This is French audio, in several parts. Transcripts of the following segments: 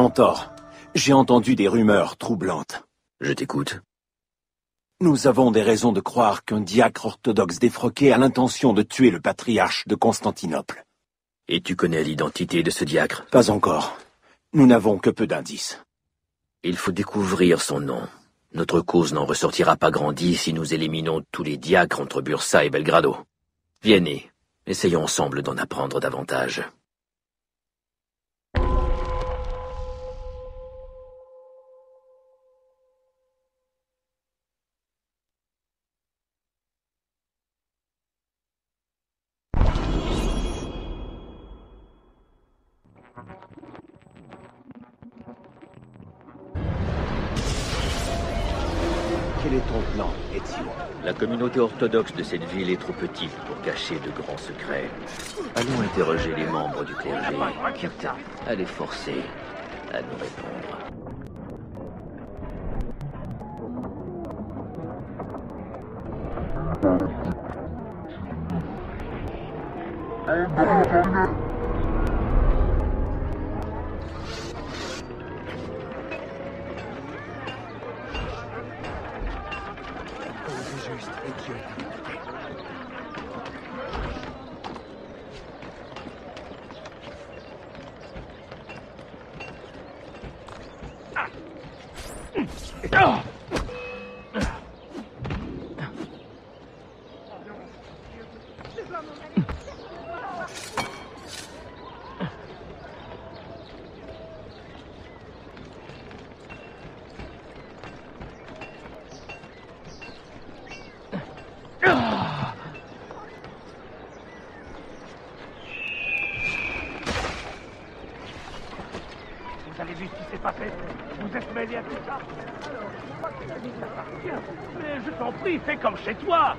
Mentor, j'ai entendu des rumeurs troublantes. Je t'écoute. Nous avons des raisons de croire qu'un diacre orthodoxe défroqué a l'intention de tuer le patriarche de Constantinople. Et tu connais l'identité de ce diacre? Pas encore. Nous n'avons que peu d'indices. Il faut découvrir son nom. Notre cause n'en ressortira pas grandie si nous éliminons tous les diacres entre Bursa et Belgrado. Viennez, essayons ensemble d'en apprendre davantage. Quel est ton plan, Ezio La communauté orthodoxe de cette ville est trop petite pour cacher de grands secrets. Allons interroger les membres du clergé, quitte à les forcer à nous répondre. Oh. Vu ce qui s'est passé Vous êtes mêlé à tout ça Alors, je crois que la vie. Mais je t'en prie, fais comme chez toi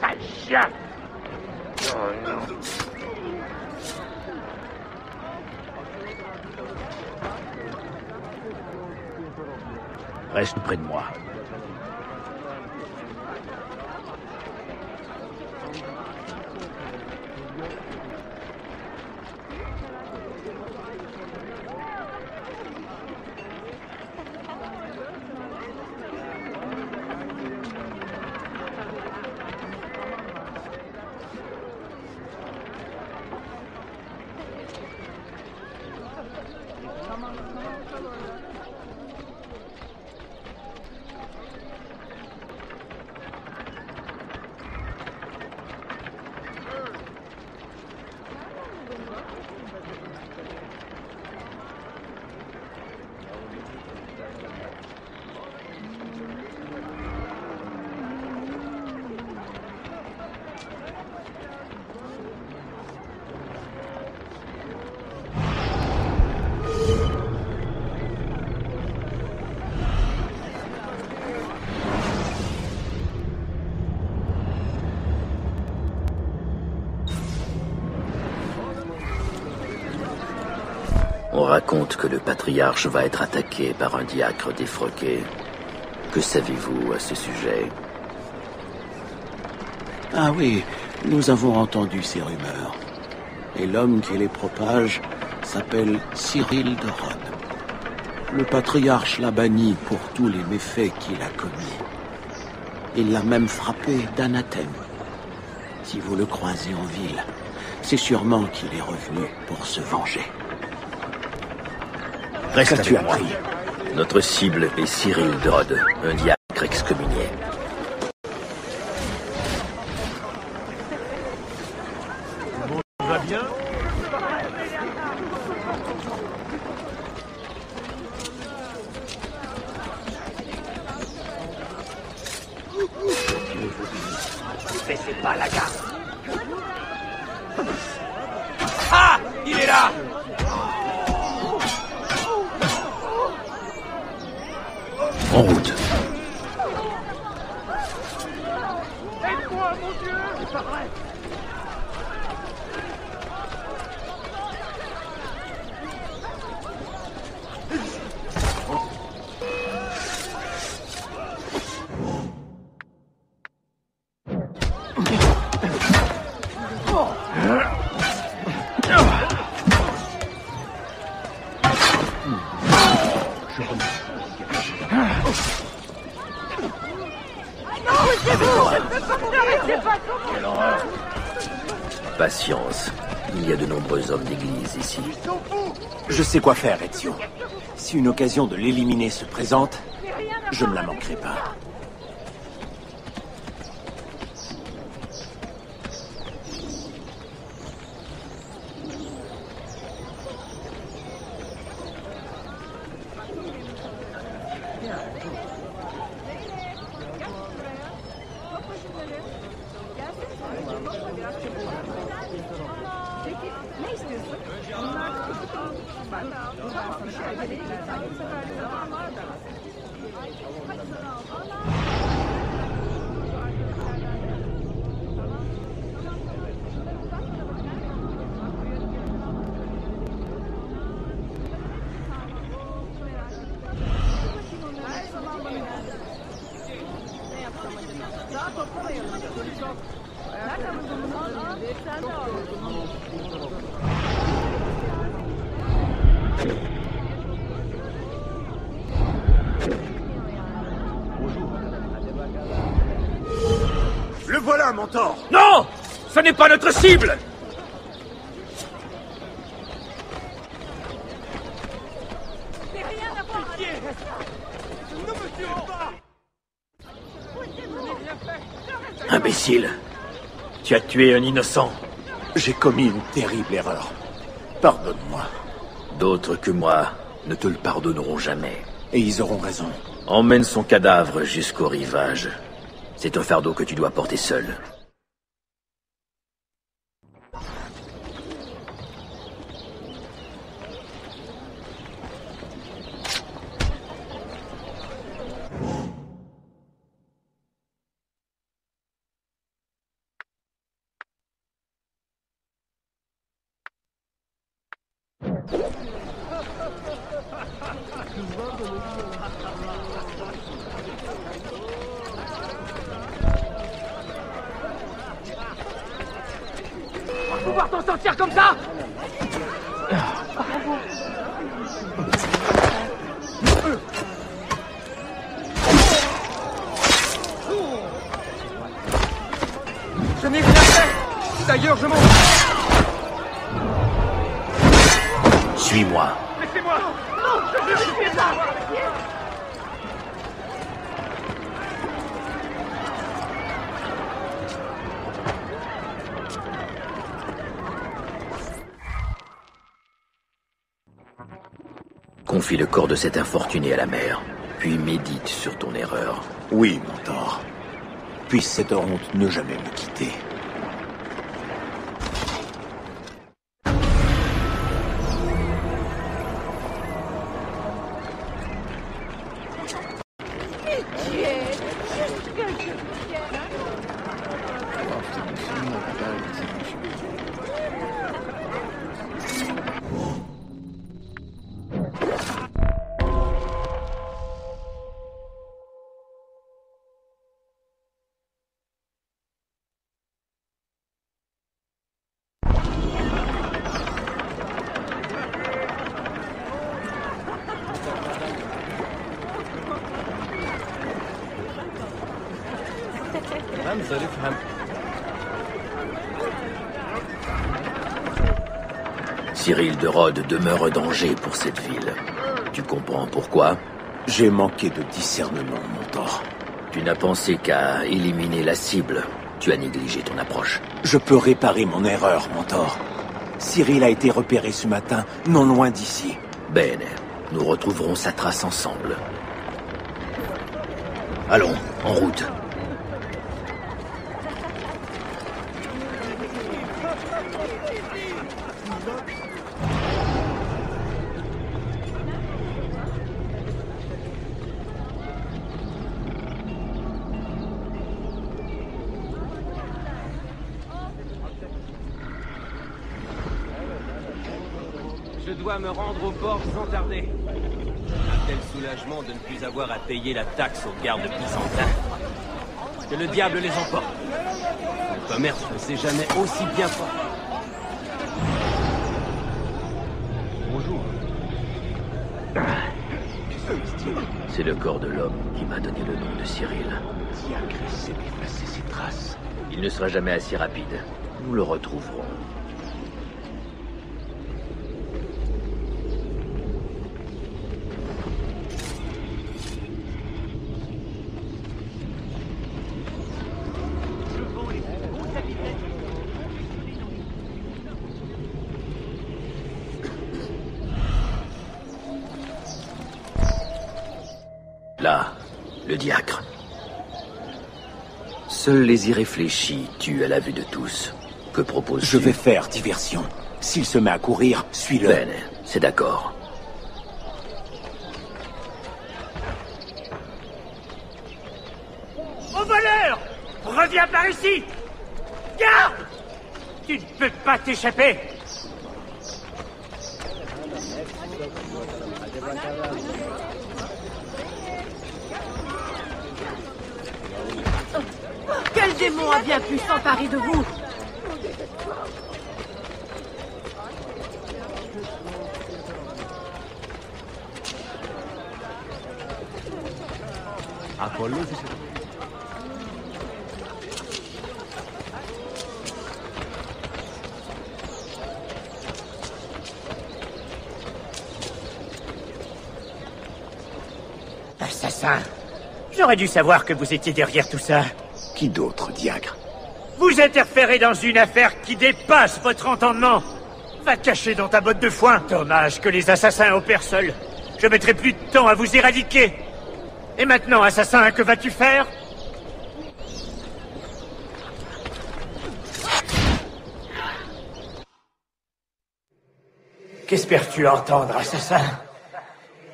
Sale chien Oh non Reste près de moi. Raconte que le patriarche va être attaqué par un diacre défroqué. Que savez-vous à ce sujet? Ah oui, nous avons entendu ces rumeurs. Et l'homme qui les propage s'appelle Cyril de Rhodes. Le patriarche l'a banni pour tous les méfaits qu'il a commis. Il l'a même frappé d'anathème. Si vous le croisez en ville, c'est sûrement qu'il est revenu pour se venger. Reste avec moi. appris Notre cible est Cyril de Rhodes, un diacre excommunié. Va bien Baissez pas la garde Ah Il est là En Il y a de nombreux hommes d'église ici. Je sais quoi faire, Ezio. Si une occasion de l'éliminer se présente, je ne la manquerai pas. Onlar bak, tamam bir şey acele etmezsen bu sefer de zaman var da. Hadi sana al. Allah. Daha toplamayalım. Çok. Nereden buldun bunu? Sen de al. Non Ce n'est pas notre cible Imbécile Tu as tué un innocent. J'ai commis une terrible erreur. Pardonne-moi. D'autres que moi ne te le pardonneront jamais. Et ils auront raison. Emmène son cadavre jusqu'au rivage. C'est un fardeau que tu dois porter seul. Pouvoir t'en sortir comme ça. Je n'ai rien fait. D'ailleurs, je m'en... Suis-moi. Laissez-moi Non Je ne suis pas Confie le corps de cet infortuné à la mer, puis médite sur ton erreur. Oui, mentor. Puisse cette honte ne jamais me quitter. Cyril de Rhodes demeure un danger pour cette ville. Tu comprends pourquoi? J'ai manqué de discernement, mentor. Tu n'as pensé qu'à éliminer la cible. Tu as négligé ton approche. Je peux réparer mon erreur, mentor. Cyril a été repéré ce matin, non loin d'ici. Bene, nous retrouverons sa trace ensemble. Allons, en route. Dois me rendre au port sans tarder. Un tel soulagement de ne plus avoir à payer la taxe aux gardes byzantins. Que le diable les emporte. Le commerce ne s'est jamais aussi bien fait. C'est le corps de l'homme qui m'a donné le nom de Cyril. Diacre sait effacer ses traces? Il ne sera jamais assez rapide. Nous le retrouverons. Le diacre. Seuls les irréfléchis tuent à la vue de tous. Que proposes-tu? Je vais faire diversion. S'il se met à courir, suis-le. Ben, c'est d'accord. Au voleur Reviens par ici Garde Tu ne peux pas t'échapper Quel démon a bien pu s'emparer de vous. Assassin. J'aurais dû savoir que vous étiez derrière tout ça. Qui d'autre, diacre Vous interférez dans une affaire qui dépasse votre entendement. Va cacher dans ta botte de foin. Dommage que les assassins opèrent seuls. Je mettrai plus de temps à vous éradiquer. Et maintenant, assassin, que vas-tu faire Qu'espères-tu entendre, assassin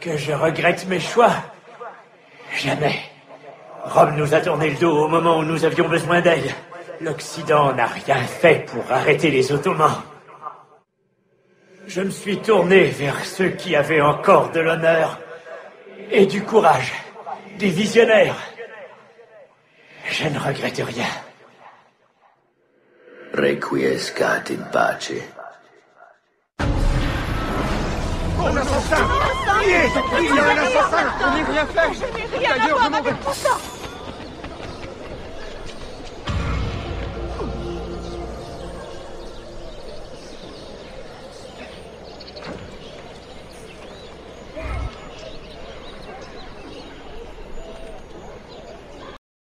Que je regrette mes choix Jamais. Rome nous a tourné le dos au moment où nous avions besoin d'elle. L'Occident n'a rien fait pour arrêter les Ottomans. Je me suis tourné vers ceux qui avaient encore de l'honneur et du courage, des visionnaires. Je ne regrette rien. Requiescat in pace. Un assassin. Il est Il y a un assassin? Je n'ai rien fait. Je n'ai rien